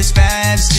this fast.